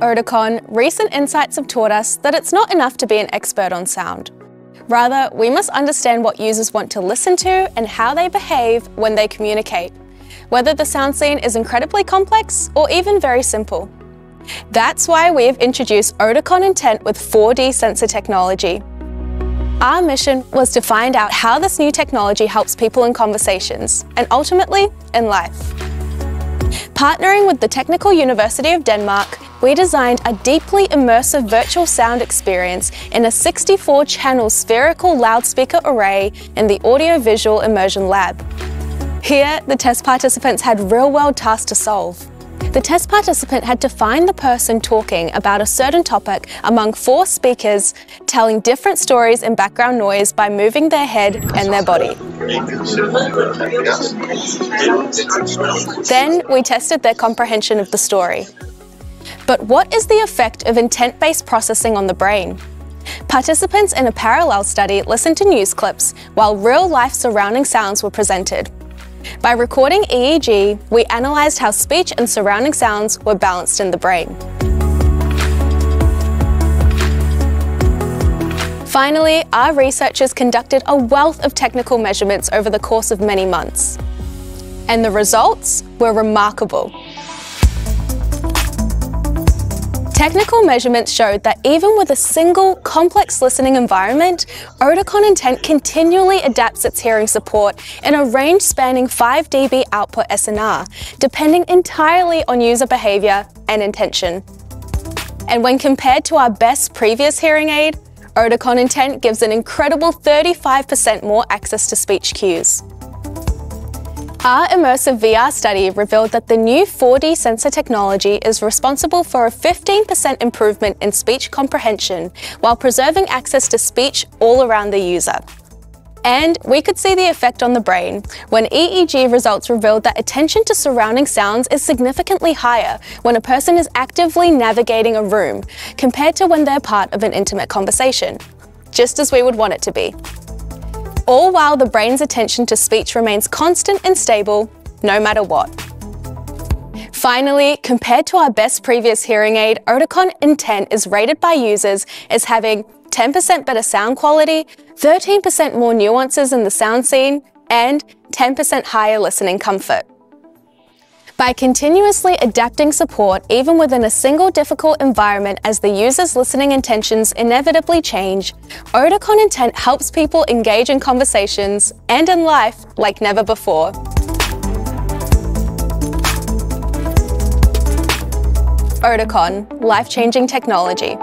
Oticon, recent insights have taught us that it's not enough to be an expert on sound. Rather, we must understand what users want to listen to and how they behave when they communicate, whether the sound scene is incredibly complex or even very simple. That's why we have introduced Oticon Intent with 4D sensor technology. Our mission was to find out how this new technology helps people in conversations and ultimately in life. Partnering with the Technical University of Denmark, we designed a deeply immersive virtual sound experience in a 64 channel spherical loudspeaker array in the Audiovisual Immersion Lab. Here, the test participants had real world tasks to solve. The test participant had to find the person talking about a certain topic among four speakers, telling different stories in background noise by moving their head and their body. Then we tested their comprehension of the story. But what is the effect of intent based processing on the brain? Participants in a parallel study listened to news clips while real life surrounding sounds were presented. By recording EEG, we analysed how speech and surrounding sounds were balanced in the brain. Finally, our researchers conducted a wealth of technical measurements over the course of many months. And the results were remarkable. Technical measurements showed that even with a single complex listening environment, Oticon Intent continually adapts its hearing support in a range spanning 5 dB output SNR, depending entirely on user behavior and intention. And when compared to our best previous hearing aid, Oticon Intent gives an incredible 35% more access to speech cues. Our immersive VR study revealed that the new 4D sensor technology is responsible for a 15% improvement in speech comprehension while preserving access to speech all around the user. And we could see the effect on the brain when EEG results revealed that attention to surrounding sounds is significantly higher when a person is actively navigating a room compared to when they're part of an intimate conversation, just as we would want it to be all while the brain's attention to speech remains constant and stable, no matter what. Finally, compared to our best previous hearing aid, Oticon Intent is rated by users as having 10% better sound quality, 13% more nuances in the sound scene, and 10% higher listening comfort. By continuously adapting support even within a single difficult environment as the user's listening intentions inevitably change, Oticon Intent helps people engage in conversations and in life like never before. Oticon, life-changing technology.